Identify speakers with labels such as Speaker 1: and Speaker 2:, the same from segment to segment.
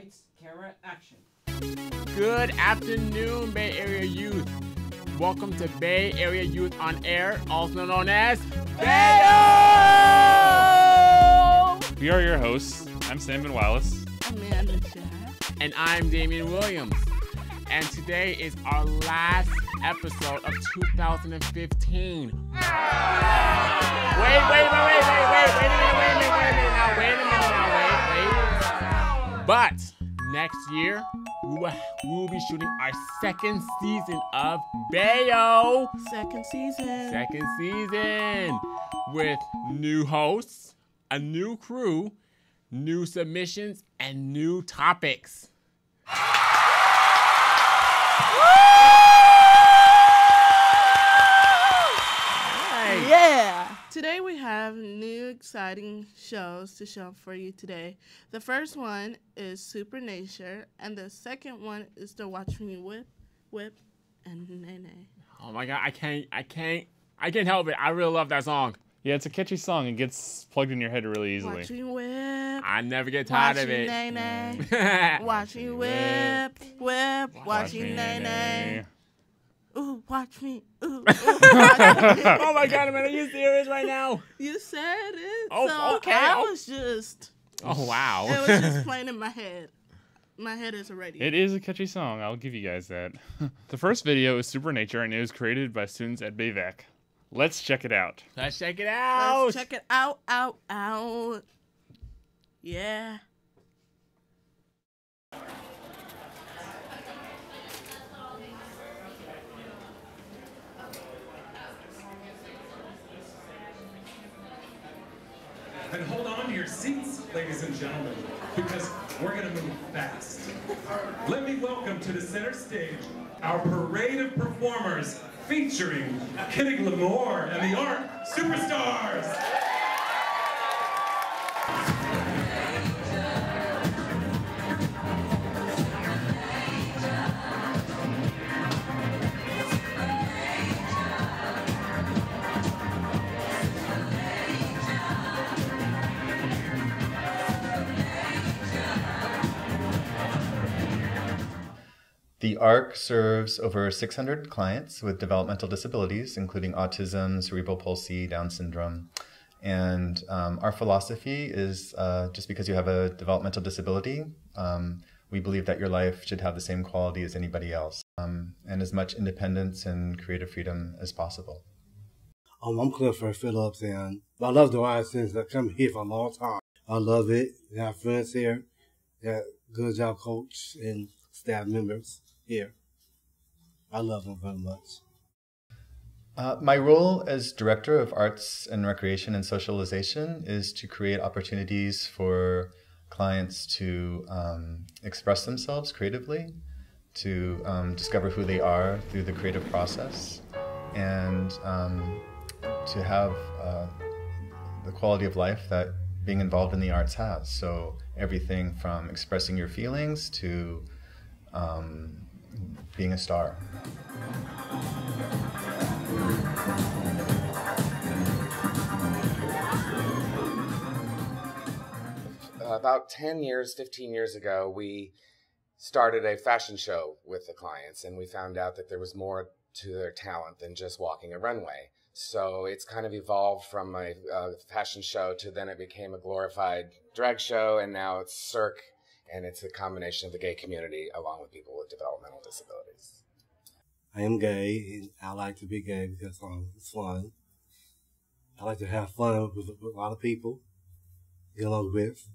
Speaker 1: Lights, camera, action.
Speaker 2: Good afternoon, Bay Area youth. Welcome to Bay Area Youth on Air, also known as Bayo!
Speaker 3: We are your hosts. I'm Sam Bihn-Wallace.
Speaker 4: Amanda Jack.
Speaker 2: And I'm DeMian Williams. And today is our last episode of 2015. Wait, wait, wait, wait, wait, wait, wait, wait a minute, wait a minute, wait a minute now, wait a minute now, wait, wait. But next year, we will, we will be shooting our second season of Bayo.
Speaker 4: Second season.
Speaker 2: Second season with new hosts, a new crew, new submissions, and new topics.
Speaker 4: Yeah. Today we have new exciting shows to show for you today. The first one is Supernature, and the second one is the Watch Me Whip, Whip, and Nene.
Speaker 2: Oh my god, I can't, I can't, I can't help it. I really love that song.
Speaker 3: Yeah, it's a catchy song. It gets plugged in your head really easily.
Speaker 4: Watch me whip.
Speaker 2: I never get tired
Speaker 4: Watch
Speaker 2: of
Speaker 4: me
Speaker 2: it.
Speaker 4: Nene. Watch me whip, whip. Watch me Nene. Ooh, watch me. Ooh, ooh, watch me.
Speaker 2: oh my god, man, are you serious right now?
Speaker 4: You said it.
Speaker 2: Oh,
Speaker 4: so
Speaker 2: okay,
Speaker 4: I
Speaker 2: oh.
Speaker 4: was just.
Speaker 2: Oh wow.
Speaker 4: It was just playing in my head. My head is a radio.
Speaker 3: It is a catchy song. I'll give you guys that. the first video is Supernature and it was created by students at BAVC. Let's check it out.
Speaker 2: Let's check it out.
Speaker 4: Let's check it out, out, out. Yeah.
Speaker 5: And hold on to your seats, ladies and gentlemen, because we're going to move fast. Let me welcome to the center stage our parade of performers featuring Kitty Lamore and the Arc Superstars.
Speaker 6: ARC serves over 600 clients with developmental disabilities, including autism, cerebral palsy, Down syndrome. And um, our philosophy is uh, just because you have a developmental disability, um, we believe that your life should have the same quality as anybody else um, and as much independence and creative freedom as possible.
Speaker 7: Um, I'm Clifford Phillips, and I love the Wise since I come here for a long time. I love it. I have friends here, got good job coach and staff members here. I love them very much.
Speaker 6: Uh, my role as Director of Arts and Recreation and Socialization is to create opportunities for clients to um, express themselves creatively, to um, discover who they are through the creative process, and um, to have uh, the quality of life that being involved in the arts has. So, everything from expressing your feelings to um, being a star.
Speaker 8: about 10 years, 15 years ago, we started a fashion show with the clients, and we found out that there was more to their talent than just walking a runway. So it's kind of evolved from a, fashion show to then it became a glorified drag show, and now it's Cirque, and it's a combination of the gay community along with people with developmental disabilities.
Speaker 7: I am gay, and I like to be gay because um, it's fun. I like to have fun with, with a lot of people, get along with,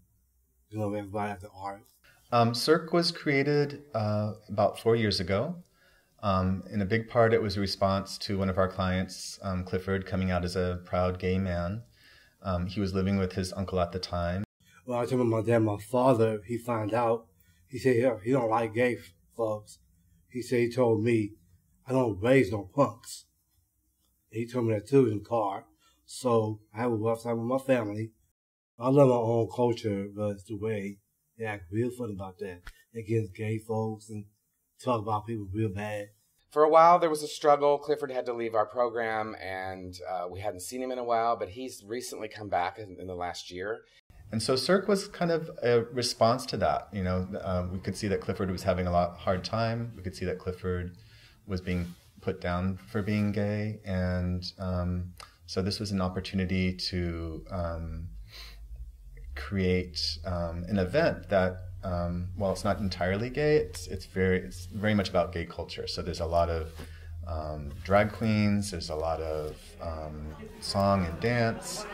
Speaker 7: you know, everybody at the Arc.
Speaker 6: Um, Cirque was created uh, about four years ago. Um, in a big part, it was a response to one of our clients, um, Clifford, coming out as a proud gay man. Um, he was living with his uncle at the time.
Speaker 7: Well, I told my dad, my father, he found out. He said he, he don't like gay folks. He said he told me, I don't raise no punks. And he told me that too in the car. So I have a rough time with my family. I love my own culture, but it's the way they act real fun about that against gay folks and talk about people real bad.
Speaker 8: For a while, there was a struggle. Clifford had to leave our program, and uh, we hadn't seen him in a while, but he's recently come back in, in the last year.
Speaker 6: And so Cirque was kind of a response to that. You know, um, we could see that Clifford was having a lot hard time. We could see that Clifford was being put down for being gay, and um, so this was an opportunity to um, create um, an event that, um, while it's not entirely gay, it's it's very it's very much about gay culture. So there's a lot of um, drag queens. There's a lot of song and dance.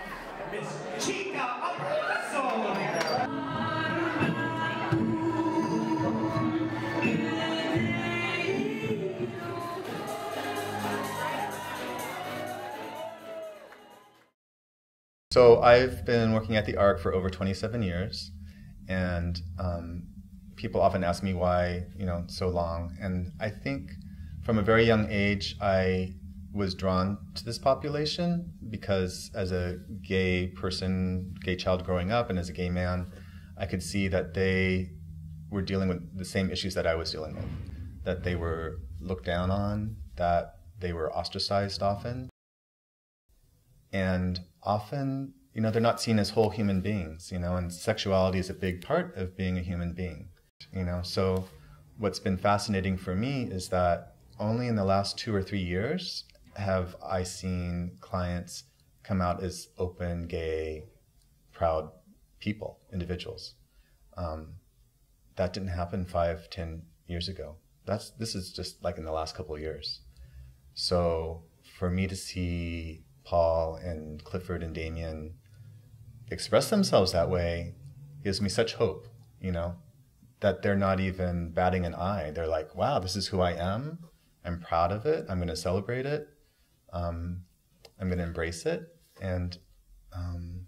Speaker 6: So I've been working at the Arc for over 27 years, and um, people often ask me why, you know, so long. And I think from a very young age, I was drawn to this population because as a gay person, gay child growing up, and as a gay man, I could see that they were dealing with the same issues that I was dealing with, that they were looked down on, that they were ostracized often. And often, you know, they're not seen as whole human beings, you know, and sexuality is a big part of being a human being, you know. So what's been fascinating for me is that only in the last two or three years have I seen clients come out as open, gay, proud people, individuals. Um, that didn't happen five, ten years ago. That's this is just like in the last couple of years. So for me to see Paul and Clifford and DeMian express themselves that way gives me such hope, you know, that they're not even batting an eye. They're like, wow, this is who I am. I'm proud of it. I'm going to celebrate it. Um, I'm going to embrace it. And um,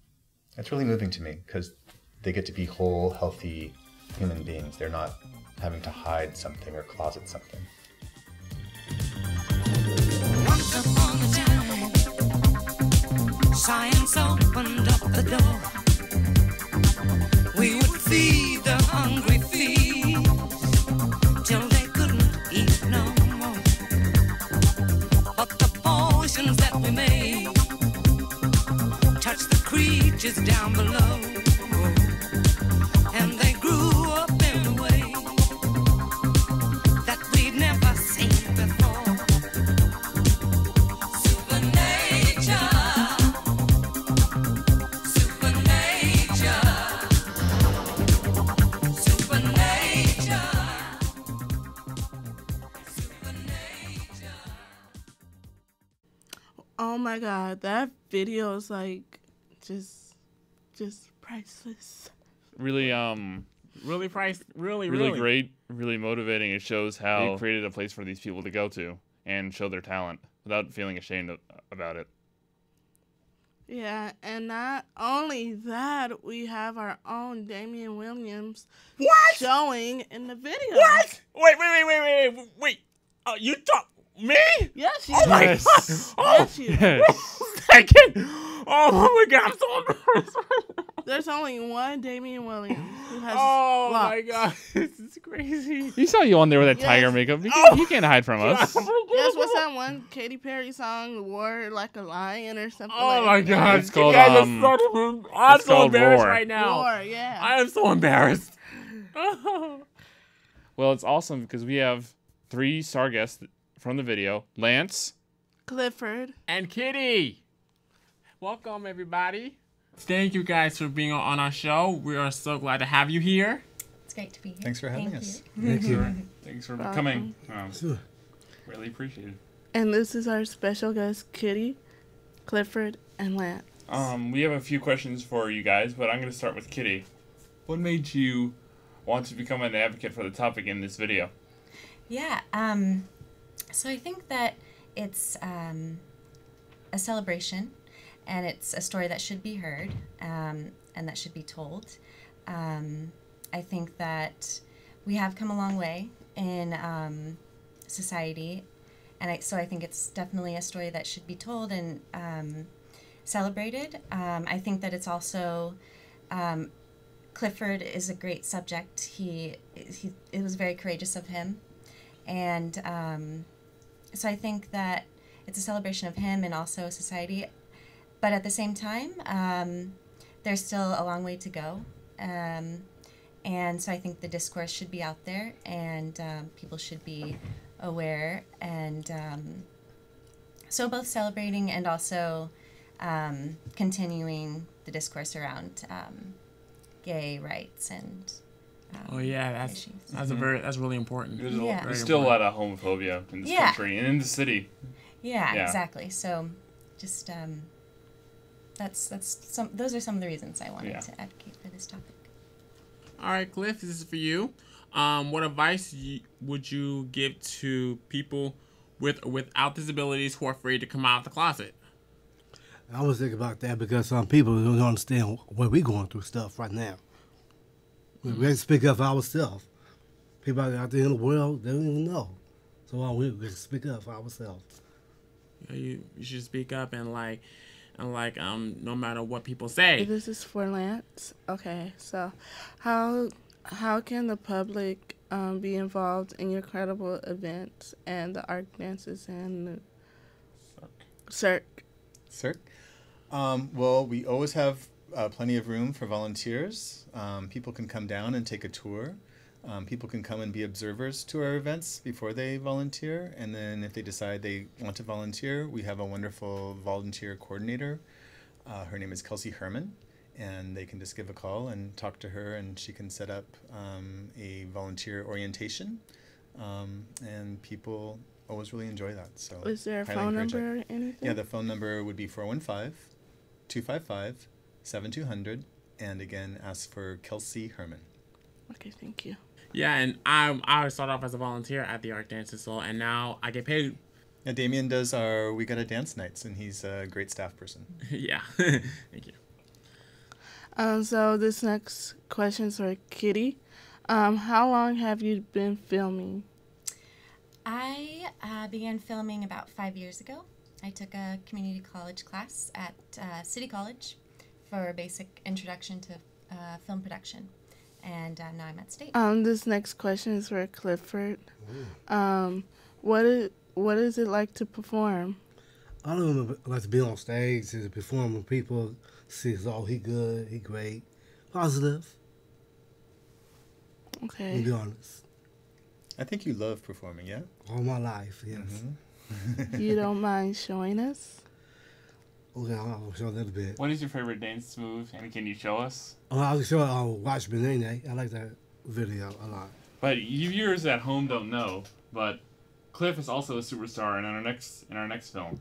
Speaker 6: it's really moving to me because they get to be whole, healthy human beings. They're not having to hide something or closet something.
Speaker 1: Science opened up the door. We would feed the hungry feet till they couldn't eat no more. But the potions that we made touched the creatures down below.
Speaker 4: My god, that video is like just just priceless.
Speaker 3: Really, um,
Speaker 2: Really price, really,
Speaker 3: really,
Speaker 2: really,
Speaker 3: great, really motivating. It shows how they created a place for these people to go to and show their talent without feeling ashamed of, about it.
Speaker 4: Yeah, and not only that, we have our own DeMian Williams
Speaker 2: What?
Speaker 4: showing in the video.
Speaker 2: What? Wait, wait, wait, wait, wait, wait, wait. Uh, you talk me?
Speaker 4: Yes, you
Speaker 2: Oh my
Speaker 3: Yes.
Speaker 2: god! Oh,
Speaker 4: Yes, you
Speaker 3: Yes.
Speaker 2: second. Oh my god! I'm so embarrassed.
Speaker 4: There's only one DeMian Williams who has
Speaker 2: oh
Speaker 4: locks.
Speaker 2: my god! This is crazy.
Speaker 3: You saw you on there with that
Speaker 4: Yes.
Speaker 3: tiger makeup. You
Speaker 2: Oh.
Speaker 3: can't, you can't hide from us.
Speaker 4: Yes, what's that one Katy Perry song, War Like a Lion or something
Speaker 2: Oh
Speaker 4: like
Speaker 2: my
Speaker 4: that?
Speaker 2: god!
Speaker 3: It's called,
Speaker 2: you guys
Speaker 3: um,
Speaker 2: are so, I'm
Speaker 3: it's
Speaker 2: so
Speaker 3: called
Speaker 2: embarrassed
Speaker 3: Roar.
Speaker 2: right now.
Speaker 4: War, yeah.
Speaker 2: I am so embarrassed.
Speaker 3: Well, it's awesome because we have three star guests from the video: Lance,
Speaker 4: Clifford.
Speaker 2: and Kitty. Welcome, everybody. Thank you guys for being on our show. We are so glad to have you here.
Speaker 9: It's great to be here.
Speaker 6: Thanks for having
Speaker 9: Thank
Speaker 6: us.
Speaker 9: you.
Speaker 7: Thank you.
Speaker 3: thanks for coming. Um, really appreciate it.
Speaker 4: And this is our special guest, Kitty, Clifford, and Lance.
Speaker 3: Um, we have a few questions for you guys, but I'm going to start with Kitty. What made you want to become an advocate for the topic in this video?
Speaker 9: Yeah. Um, so I think that it's um, a celebration, and it's a story that should be heard um, and that should be told. Um, I think that we have come a long way in um, society, and I, so I think it's definitely a story that should be told and um, celebrated. Um, I think that it's also Clifford is a great subject. He, he it was very courageous of him, and um, so I think that it's a celebration of him and also society. But at the same time, um, there's still a long way to go. Um, and so I think the discourse should be out there and um, people should be aware. And um, so both celebrating and also um, continuing the discourse around um, gay rights and. Um,
Speaker 2: Oh yeah, that's
Speaker 9: issues.
Speaker 2: that's a very that's really important.
Speaker 3: There's, a- there's
Speaker 2: Very
Speaker 3: still a lot of homophobia in this
Speaker 9: Yeah.
Speaker 3: country and in the city.
Speaker 9: Yeah,
Speaker 3: Yeah.
Speaker 9: exactly. So, just um, that's that's some. Those are some of the reasons I wanted
Speaker 3: Yeah.
Speaker 9: to advocate for this topic.
Speaker 2: All right, Cliff, this is for you. Um, what advice y- would you give to people with or without disabilities who are afraid to come out of the closet?
Speaker 7: I was thinking about that because some people don't understand what we're going through stuff right now. We we have to speak up for ourselves. People out there in the world, they don't even know. So why we we speak up for ourselves.
Speaker 2: You, you you should speak up and like and like um no matter what people say.
Speaker 4: This is for Lance. Okay, so how how can the public um, be involved in your credible events and the art dances and circ?
Speaker 6: Cirque. Um, well, we always have uh, plenty of room for volunteers. Um, people can come down and take a tour. Um, people can come and be observers to our events before they volunteer. And then if they decide they want to volunteer, we have a wonderful volunteer coordinator. Uh, her name is Kelsey Herman. And they can just give a call and talk to her, and she can set up um, a volunteer orientation. Um, and people always really enjoy that. So
Speaker 4: Is there a phone number or anything?
Speaker 6: Yeah, the phone number would be 415 255 7200. And again, ask for Kelsey Herman.
Speaker 4: Okay, thank you.
Speaker 2: Yeah, and I I started off as a volunteer at the art dance so and now I get paid.
Speaker 6: Yeah, DeMian does our We Gotta Dance nights, and he's a great staff person.
Speaker 2: yeah, thank you.
Speaker 4: Um, so this next question is for Kitty. Um, how long have you been filming?
Speaker 9: I uh, began filming about five years ago. I took a community college class at uh, City College for a basic introduction to uh, film production, and uh, now I'm at State.
Speaker 4: Um, this next question is for Clifford. Um, what is what is it like to perform?
Speaker 7: I don't know, like to be on stage, to perform with people, see, oh, he good, he great, positive. Okay. To
Speaker 4: Okay.
Speaker 7: be honest,
Speaker 6: I think you love performing, yeah?
Speaker 7: all my life, yes.
Speaker 4: you don't mind showing us?
Speaker 7: Okay, I'll show a little bit.
Speaker 3: What is your favorite dance move, and can you show us?
Speaker 7: Oh, I'll show. I'll watch Benene. I like that video a lot.
Speaker 3: But you viewers at home don't know, but Cliff is also a superstar in our next in our next film,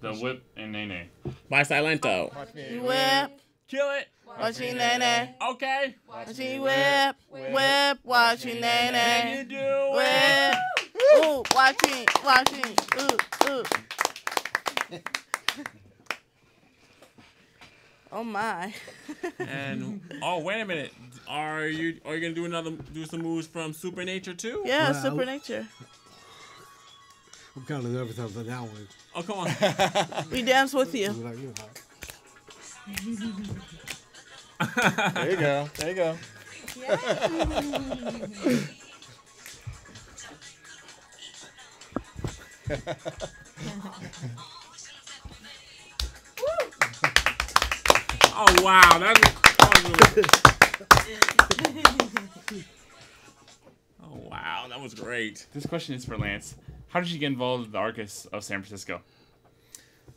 Speaker 3: The Whip and Nene.
Speaker 2: By Silento.
Speaker 4: Whip,
Speaker 2: Kill it.
Speaker 4: watching Nene.
Speaker 2: Okay.
Speaker 4: Watching whip, whip, watching
Speaker 2: You
Speaker 4: Nene.
Speaker 2: do
Speaker 4: Whip.
Speaker 2: it.
Speaker 4: Ooh, watching, watching. Ooh, ooh. Oh my.
Speaker 2: And oh wait a minute, are you are you gonna do another do some moves from Supernature too?
Speaker 4: Yeah,
Speaker 7: Wow.
Speaker 4: Supernature.
Speaker 7: I'm kind of nervous about that one.
Speaker 2: Oh come on.
Speaker 4: We dance with you.
Speaker 7: I'm like, you know,
Speaker 6: There you go. There you go.
Speaker 2: Oh wow, that was, that was really. Oh wow, that was great.
Speaker 3: This question is for Lance. How did you get involved with the Arcus of San Francisco?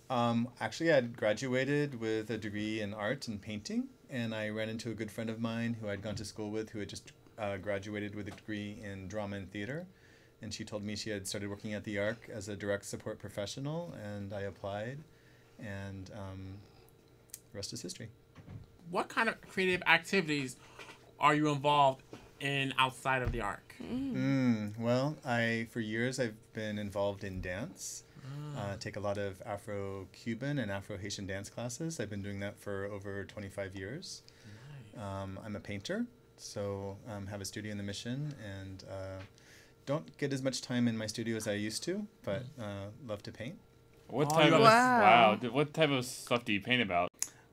Speaker 6: Um, actually, I had graduated with a degree in art and painting, and I ran into a good friend of mine who I'd gone to school with who had just uh, graduated with a degree in drama and theater. And she told me she had started working at the ARC as a direct support professional, and I applied, and um, the rest is history.
Speaker 2: What kind of creative activities are you involved in outside of the arc?
Speaker 6: Mm, well, I for years I've been involved in dance. Uh, take a lot of Afro-Cuban and Afro-Haitian dance classes. I've been doing that for over 25 years. Um, I'm a painter, so um, have a studio in the Mission, and uh, don't get as much time in my studio as I used to, but uh, love to paint.
Speaker 3: What
Speaker 2: Oh,
Speaker 3: type
Speaker 2: you
Speaker 3: of
Speaker 4: Wow.
Speaker 3: wow? What type of stuff do you paint about?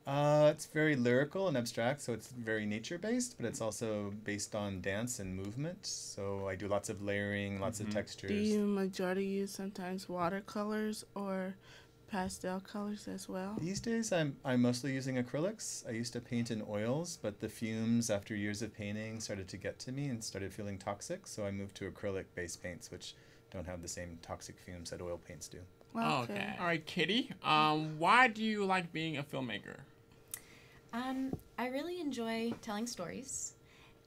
Speaker 6: Uh, it's very lyrical and abstract, so it's very nature based, but it's also based on dance and movement. So I do lots of layering, lots of textures.
Speaker 4: Do you majority use sometimes watercolors or pastel colors as well?
Speaker 6: These days, I'm I'm mostly using acrylics. I used to paint in oils, but the fumes after years of painting started to get to me and started feeling toxic. So I moved to acrylic-based paints, which don't have the same toxic fumes that oil paints do.
Speaker 2: Okay. All right, Kitty. Um, why do you like being a filmmaker?
Speaker 9: Um, I really enjoy telling stories.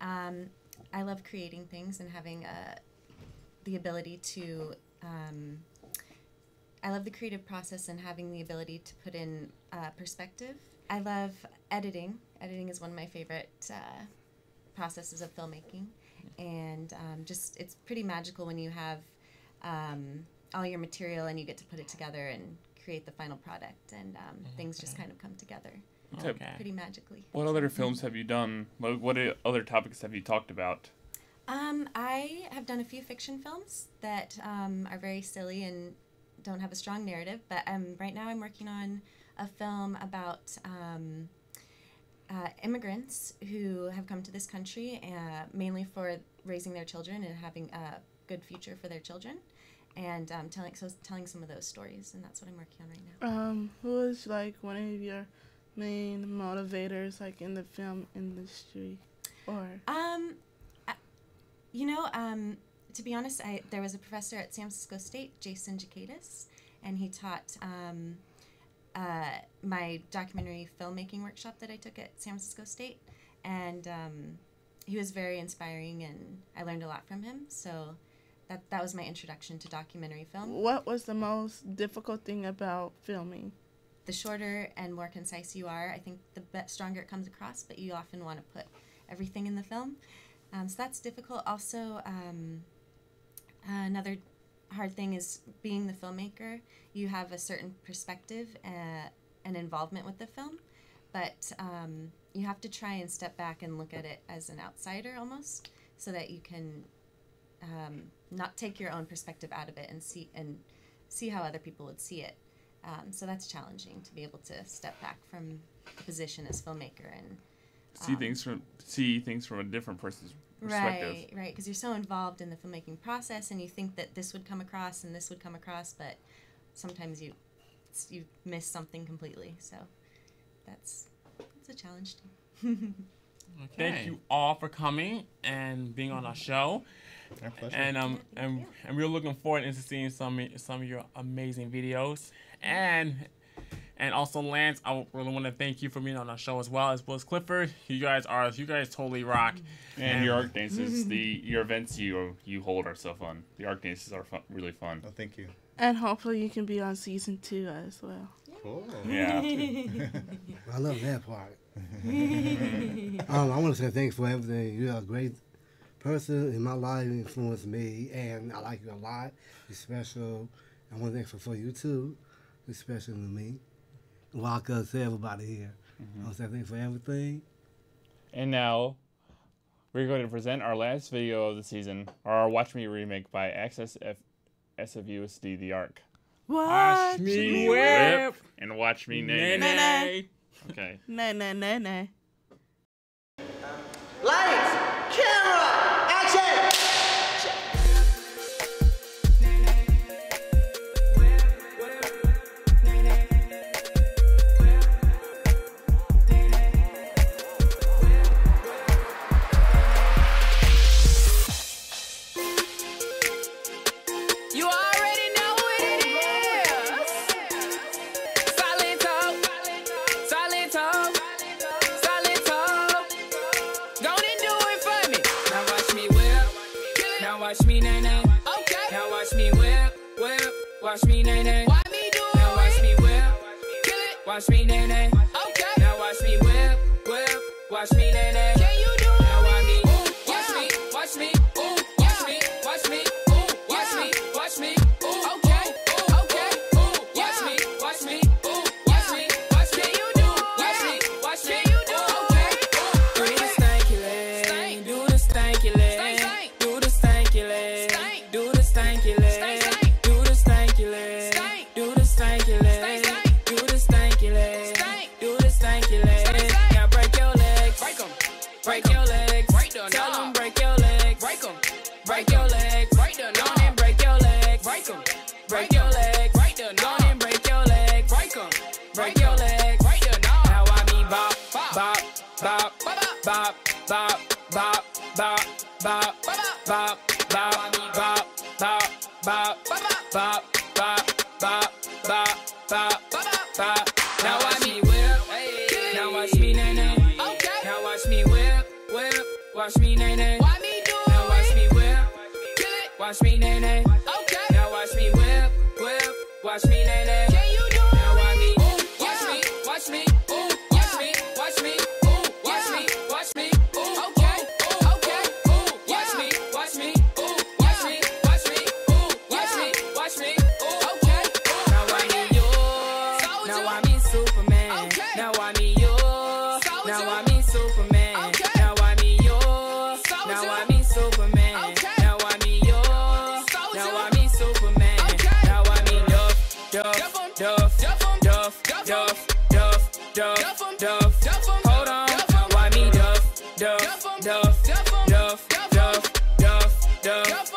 Speaker 9: Um, I love creating things and having uh, the ability to. Um, I love the creative process and having the ability to put in uh, perspective. I love editing. Editing is one of my favorite uh, processes of filmmaking, and um, just it's pretty magical when you have um, all your material and you get to put it together and create the final product, and um, things just kind of come together
Speaker 3: Okay.
Speaker 9: pretty magically.
Speaker 3: What other films have you done? What, what other topics have you talked about?
Speaker 9: Um, I have done a few fiction films that um, are very silly and don't have a strong narrative, but um, right now I'm working on a film about um, uh, immigrants who have come to this country uh, mainly for raising their children and having a good future for their children, and um, telling so telling some of those stories, and that's what I'm working on right now.
Speaker 4: Um, who is like one of your main motivators, like in the film industry, or
Speaker 9: Um, I- you know, um, to be honest, I there was a professor at San Francisco State, Jason Jacadis, and he taught um, uh, my documentary filmmaking workshop that I took at San Francisco State, and um, he was very inspiring, and I learned a lot from him. So that that was my introduction to documentary film.
Speaker 4: what was the most difficult thing about filming?
Speaker 9: The shorter and more concise you are, I think the stronger it comes across. But you often want to put everything in the film, um, so that's difficult. Also, um, another hard thing is being the filmmaker. You have a certain perspective uh, and involvement with the film, but um, you have to try and step back and look at it as an outsider almost, so that you can um, not take your own perspective out of it and see and see how other people would see it. Um, so that's challenging to be able to step back from the position as filmmaker and
Speaker 3: See
Speaker 9: Um,
Speaker 3: things from see things from a different person's perspective.
Speaker 9: right, right, because you're so involved in the filmmaking process and you think that this would come across and this would come across, but sometimes you you miss something completely. So that's that's a challenge too.
Speaker 2: Thank you all for coming and being on our show.
Speaker 6: Our pleasure.
Speaker 2: And um and and we're looking forward into seeing some some of your amazing videos. And and also Lance, I really want to thank you for being on our show as well, as well as Clifford. You guys are you guys totally rock.
Speaker 3: And your art dances, the your events you you hold are so fun. The art dances are fun, really fun.
Speaker 6: Oh, thank you.
Speaker 4: And hopefully you can be on season two as well.
Speaker 6: Cool.
Speaker 3: Yeah.
Speaker 7: I love that part. um, I want to say thanks for everything. You're a great person in my life. Influenced me, and I like you a lot. You're special. I want to thank for, for you too. You're special to me. Well, I could say everybody here. Mm-hmm. I want to say thanks for everything.
Speaker 3: And now we're going to present our last video of the season, our Watch Me remake by Access F- SFUSD The Arc.
Speaker 4: Watch
Speaker 2: me
Speaker 3: Whip
Speaker 2: whip.
Speaker 3: and watch me
Speaker 2: Nay,
Speaker 3: nay.
Speaker 4: nay.
Speaker 2: nay.
Speaker 3: Okay.
Speaker 4: Nay, nay, nay, nay.
Speaker 10: Watch me nay nay. Okay. Now watch me whip, whip. Watch me nay nay. Why me do it? Now watch me whip. Kill it. Watch me nay nay. Okay. Now watch me whip, whip. Watch me nay nay. Can you do it? Now watch me. Watch me. Watch me.
Speaker 11: Bop, bop, bop, bop, bop, bop, bop, bop, bop, bop, bop, bop, bop. Now watch me whip. Now watch me nay nay. Now watch me whip, whip. Watch me nay nay. Now watch me whip. Watch me nay nay. Now watch me whip, whip. Watch me nay nay.
Speaker 10: down.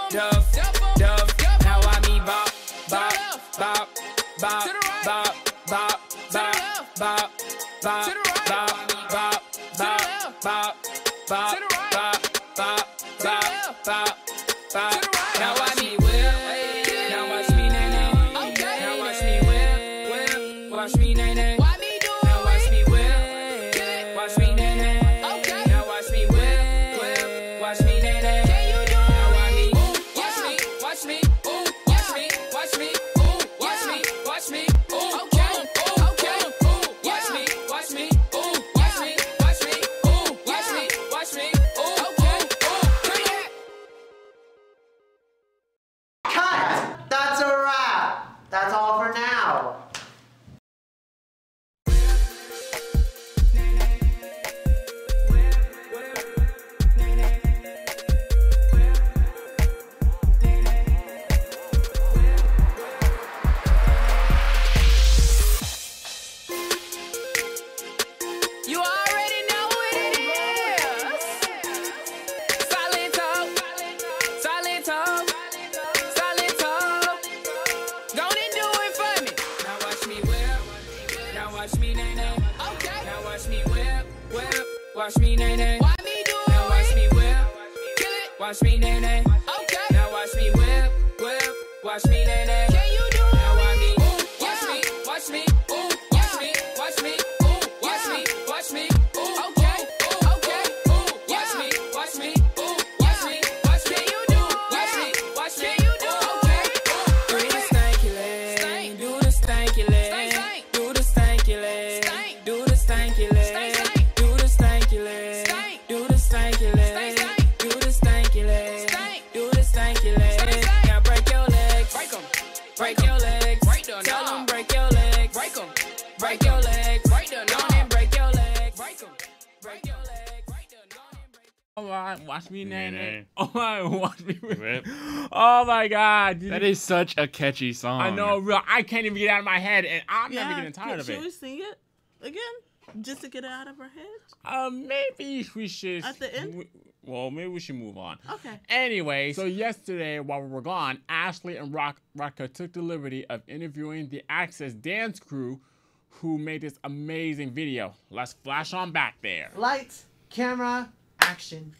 Speaker 10: My, watch me nay nay. Oh my, watch me whip.
Speaker 3: Whip.
Speaker 10: Oh my god.
Speaker 3: That is such a catchy song.
Speaker 10: I know, real. I can't even get it out of my head, and I'm never getting tired
Speaker 4: can-
Speaker 10: of
Speaker 4: should
Speaker 10: it.
Speaker 4: we sing it again? Just to get it out of our heads?
Speaker 10: Um, maybe we should.
Speaker 4: At the end?
Speaker 10: w- Well, maybe we should move on.
Speaker 4: Okay.
Speaker 10: Anyway, so yesterday while we were gone, Ashley and Rock Rocka took the liberty of interviewing the Access dance crew who made this amazing video. Let's flash on back there.
Speaker 12: Lights, camera, action.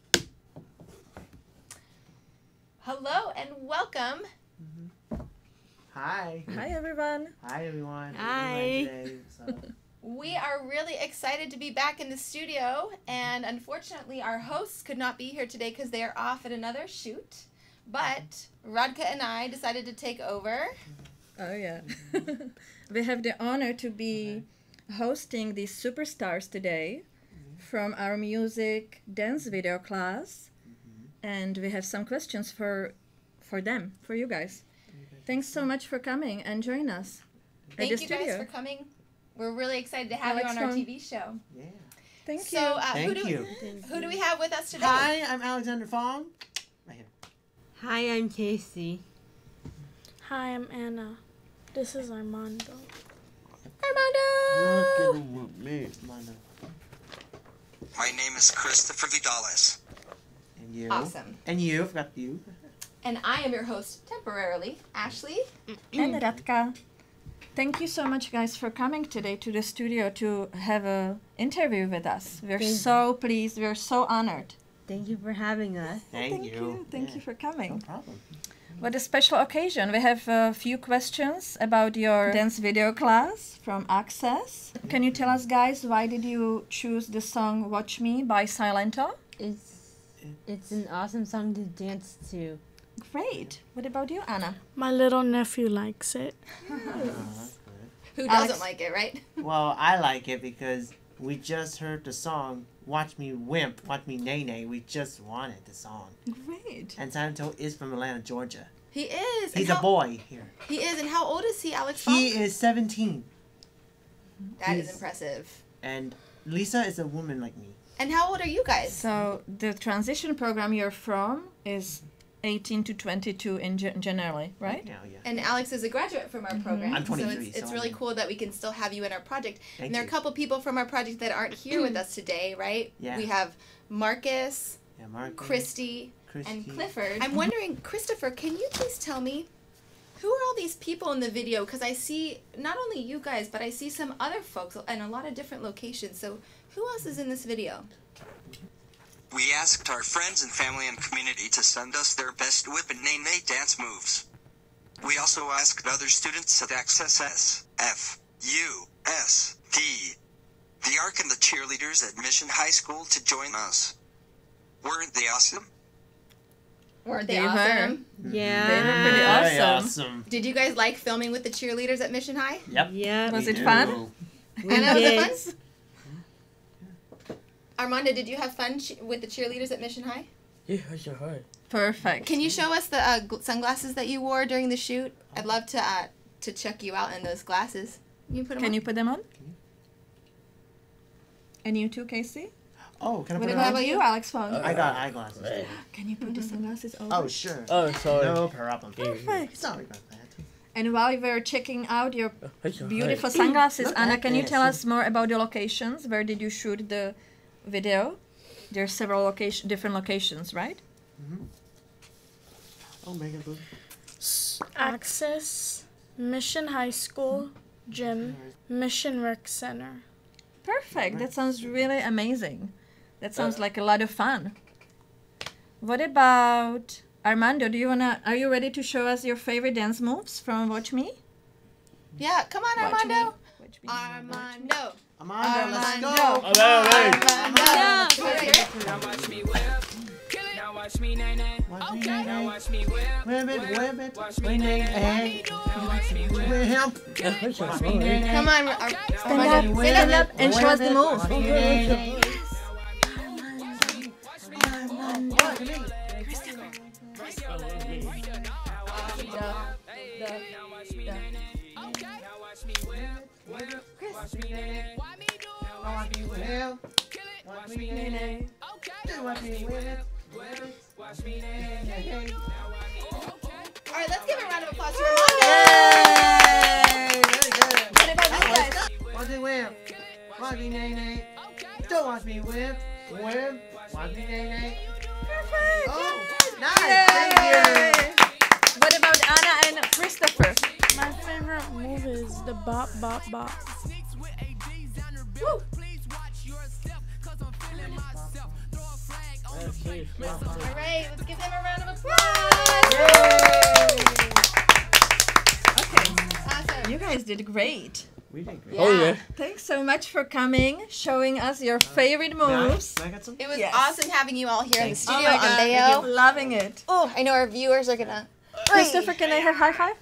Speaker 13: Hello and welcome.
Speaker 12: Hi.
Speaker 13: Hi, everyone.
Speaker 12: Hi, everyone.
Speaker 13: Hi.
Speaker 12: Today, so.
Speaker 13: We are really excited to be back in the studio, and unfortunately, our hosts could not be here today because they are off at another shoot. But Radka and I decided to take over.
Speaker 14: Oh yeah. we have the honor to be hosting these superstars today mm-hmm. from our music dance video class. And we have some questions for for them, for you guys. Thanks so much for coming and join us.
Speaker 13: Thank
Speaker 14: the
Speaker 13: you guys for coming. We're really excited to have
Speaker 14: Alex
Speaker 13: you on our
Speaker 14: Fong.
Speaker 13: TV show.
Speaker 12: Yeah.
Speaker 14: Thank
Speaker 13: so,
Speaker 14: you.
Speaker 13: Uh, who
Speaker 12: Thank
Speaker 13: do
Speaker 12: you.
Speaker 13: who do we have with us today?
Speaker 12: Hi, I'm Alexander Fong.
Speaker 15: Hi, I'm Kacey.
Speaker 16: Hi, I'm Anna. This is Armando.
Speaker 13: Armando!
Speaker 12: me, Manda.
Speaker 17: My name is Christopher Vidales.
Speaker 12: And you.
Speaker 13: Awesome.
Speaker 12: And you, forgot you.
Speaker 13: And I am your host temporarily, Ashley. Mm-hmm.
Speaker 14: and Radka. Thank you so much, guys, for coming today to the studio to have a interview with us. We're
Speaker 15: Thank
Speaker 14: so pleased. We're so honored.
Speaker 15: Thank you for having us.
Speaker 14: Thank you. Thank you for coming.
Speaker 12: No problem.
Speaker 14: What a special occasion. We have a few questions about your dance video class from Access. Can you tell us, guys, why did you choose the song Watch Me by Silento?
Speaker 15: It's it's an awesome song to dance to.
Speaker 14: Great. What about you, Anna?
Speaker 16: My little nephew likes it.
Speaker 13: Who doesn't
Speaker 14: Alex?
Speaker 13: like it, right?
Speaker 12: Well, I like it because we just heard the song Watch Me Wimp, Watch Me Nay Nay. We just wanted the song.
Speaker 14: Great.
Speaker 12: And Silento is from Atlanta, Georgia.
Speaker 13: He is. and
Speaker 12: He's a boy here.
Speaker 13: He is, and how old is he, Alex?
Speaker 12: He
Speaker 13: Fong?
Speaker 12: is 17.
Speaker 13: That is
Speaker 12: he's-
Speaker 13: impressive.
Speaker 12: And Lisa is a woman like me.
Speaker 13: And how old are you guys?
Speaker 14: So the transition program you're from is 18 to 22 in gen- generally, right?
Speaker 12: Yeah, yeah.
Speaker 13: And Alex is a graduate from our mm-hmm. program.
Speaker 12: I'm 23,
Speaker 13: So it's, it's
Speaker 12: so
Speaker 13: really
Speaker 12: I'm-
Speaker 13: cool that we can still have you in our project.
Speaker 12: Thank
Speaker 13: and there are a couple people from our project that aren't here with mm-hmm. us today, right?
Speaker 12: Yeah.
Speaker 13: We have Marcus,
Speaker 12: Yeah, Mark.
Speaker 13: Christy,
Speaker 12: Christy.
Speaker 13: and Clifford. I'm wondering, Christopher, can you please tell me who are all these people in the video? Because I see not only you guys, but I see some other folks in a lot of different locations. So who else is in this video?
Speaker 17: We asked our friends and family and community to send us their best whip and name nay dance moves. We also asked other students at Access S, F, U, S, D, the ARC and the cheerleaders at Mission High School to join us. Weren't they awesome?
Speaker 13: Weren't they,
Speaker 14: They were.
Speaker 13: awesome?
Speaker 15: Yeah.
Speaker 14: They were pretty
Speaker 12: Very
Speaker 14: awesome.
Speaker 12: awesome.
Speaker 13: Did you guys like filming with the cheerleaders at Mission High?
Speaker 12: Yep.
Speaker 15: Yeah.
Speaker 14: Was it
Speaker 12: do.
Speaker 14: fun?
Speaker 15: We
Speaker 13: Anna, was
Speaker 15: did.
Speaker 13: it fun? Armando, did you have fun che- with the cheerleaders at Mission High?
Speaker 18: Yeah, I sure heard.
Speaker 14: Perfect.
Speaker 13: Can you show us the uh, gl- sunglasses that you wore during the shoot? I'd love to uh, to check you out in those glasses. Can you put them
Speaker 14: Can
Speaker 13: on?
Speaker 14: you put them on? And you too, Kacey?
Speaker 12: Oh, can I
Speaker 14: What
Speaker 12: put it
Speaker 14: about
Speaker 12: on? Uh,
Speaker 14: you, Alex Fong?
Speaker 12: I got eyeglasses. too.
Speaker 14: Can you put the sunglasses over?
Speaker 12: Oh, sure.
Speaker 18: Oh, sorry.
Speaker 12: No problem.
Speaker 14: Perfect.
Speaker 12: Sorry about that.
Speaker 14: And while we were checking out your beautiful sunglasses,
Speaker 12: Look
Speaker 14: Anna,
Speaker 12: at
Speaker 14: can you
Speaker 12: this.
Speaker 14: tell us more about the locations? Where did you shoot the video? There are several location, different locations, right?
Speaker 12: Oh, Megan Blue.
Speaker 16: Access, Mission High School, Gym, Mission Rec Center.
Speaker 14: Perfect. That sounds really amazing. That sounds like a lot of fun. What about Armando? Do you wanna? Are you ready to show us your favorite dance moves from Watch Me?
Speaker 13: Yeah, come on,
Speaker 14: Watch me.
Speaker 13: Armando.
Speaker 14: Watch me.
Speaker 13: Armando.
Speaker 12: Amanda, let's
Speaker 13: Armando.
Speaker 12: go.
Speaker 18: There,
Speaker 13: Armando. Right.
Speaker 10: Now watch me whip. Now watch me nay nay.
Speaker 12: Watch me,
Speaker 10: Okay.
Speaker 12: nay,
Speaker 10: Now
Speaker 12: nay.
Speaker 10: watch me whip.
Speaker 12: Whip it, whip it.
Speaker 10: Watch me
Speaker 12: Wait,
Speaker 10: nay
Speaker 12: nay,
Speaker 10: nay.
Speaker 12: hey.
Speaker 10: Now watch me whip.
Speaker 12: Whip.
Speaker 18: Yeah, I sure
Speaker 12: Watch me,
Speaker 18: heard.
Speaker 12: nay, nay.
Speaker 13: Come on, Ar-
Speaker 14: Stand
Speaker 13: Armando.
Speaker 14: up,
Speaker 13: Stand
Speaker 14: stand
Speaker 13: up.
Speaker 14: up, and show us the move.
Speaker 12: Watch me, nay, nay. Watch me whip. Watch me, nay, nay. Watch me whip. Watch me, nay, nay.
Speaker 13: All right, let's give a round of applause to Armando.
Speaker 12: Yay! Very good.
Speaker 13: What about you guys?
Speaker 12: Watch me whip. Watch me, nay, nay. Don't watch me whip. Whip. Watch me, nay, nay. Oh, nice. Thank you.
Speaker 14: What about Anna and Christopher?
Speaker 16: My favorite move is the bop bop bop.
Speaker 13: Woo.
Speaker 18: Okay,
Speaker 13: All right, let's give them a round of applause. Yay!
Speaker 14: Okay,
Speaker 13: Awesome.
Speaker 14: you guys did great.
Speaker 12: We did great.
Speaker 18: Oh, yeah.
Speaker 14: Thanks so much for coming, showing us your favorite moves.
Speaker 12: Can I get some?
Speaker 13: It was
Speaker 14: Yes.
Speaker 13: awesome having you all here in the
Speaker 12: oh
Speaker 13: studio
Speaker 14: oh my
Speaker 13: on Bayo.
Speaker 14: I'm loving it.
Speaker 13: Oh, I know our viewers are gonna.
Speaker 14: Christopher, can I have high five?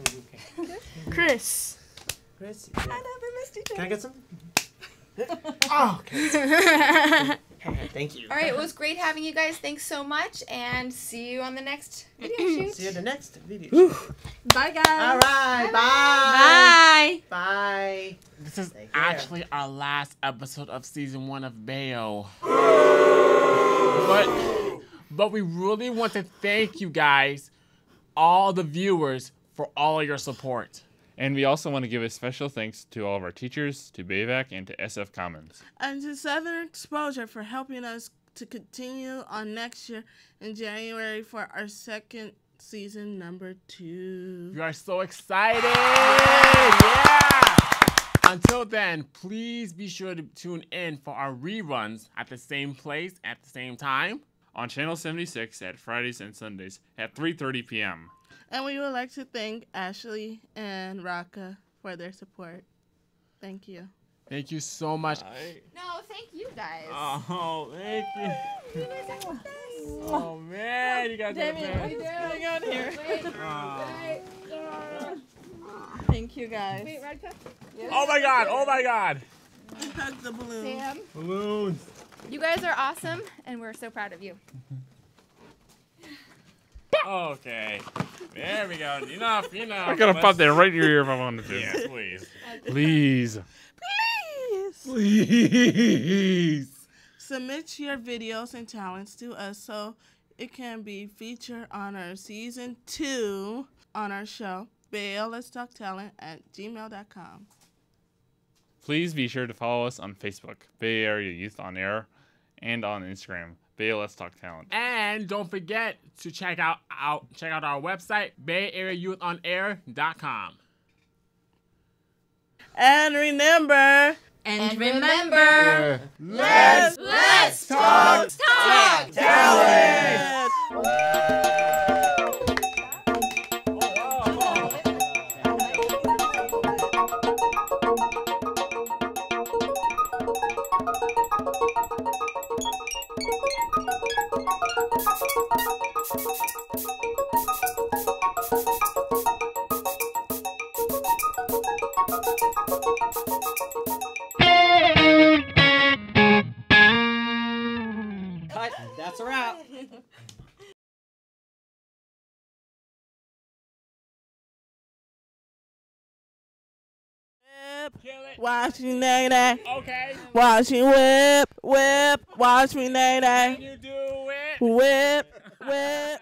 Speaker 16: Oh, Chris.
Speaker 12: Chris,
Speaker 14: I know we missed each
Speaker 12: can I get some? oh, okay. Thank you.
Speaker 13: All right, it was great having you guys. Thanks so much, and see you on the next video shoot.
Speaker 12: See you in the next video. Shoot.
Speaker 14: Bye, guys.
Speaker 12: All right. Bye.
Speaker 15: Bye.
Speaker 12: Bye. bye.
Speaker 2: This is
Speaker 12: Take care.
Speaker 2: actually our last episode of season one of Bayo. but, but we really want to thank you guys, all the viewers, for all your support.
Speaker 3: And we also want to give a special thanks to all of our teachers, to BAVC, and to SF Commons.
Speaker 4: and to Southern Exposure for helping us to continue on next year in January for our second season number two.
Speaker 2: We are so excited! Yeah! Until then, please be sure to tune in for our reruns at the same place at the same time
Speaker 3: on Channel 76 at Fridays and Sundays at 3:30 p.m.
Speaker 4: And we would like to thank Ashley and Radka for their support. Thank you.
Speaker 2: Thank you so much.
Speaker 13: No, thank you guys.
Speaker 2: Oh, thank you.
Speaker 13: You guys are the best.
Speaker 2: Oh man, you guys are the
Speaker 14: DeMian, what
Speaker 2: best.
Speaker 14: is going on here? Thank you guys.
Speaker 13: Wait, Radka.
Speaker 2: Oh my god, oh my god.
Speaker 4: Hug the balloon.
Speaker 13: Sam,
Speaker 2: Balloons.
Speaker 13: You guys are awesome, and we're so proud of you.
Speaker 2: Okay. There we go. Enough, enough.
Speaker 3: I could have
Speaker 2: Let's-
Speaker 3: popped that right in your ear if I wanted to.
Speaker 2: Yes, please.
Speaker 3: Please.
Speaker 4: Please.
Speaker 3: Please.
Speaker 4: Submit your videos and talents to us so it can be featured on our season two on our show, Bayo Let's Talk Talent at gmail.com.
Speaker 3: Please be sure to follow us on Facebook, Bay Area Youth on Air, and on Instagram, Bay Let's Talk Talent.
Speaker 2: And don't forget to check out, out check out our website, BayAreaYouthOnAir.com.
Speaker 4: And remember,
Speaker 13: And remember,
Speaker 4: let's,
Speaker 13: let's talk talk
Speaker 4: talent. Watch me nae nae.
Speaker 2: Okay.
Speaker 4: Watch me whip, whip. Watch me nae nae.
Speaker 2: You do it.
Speaker 4: Whip, whip.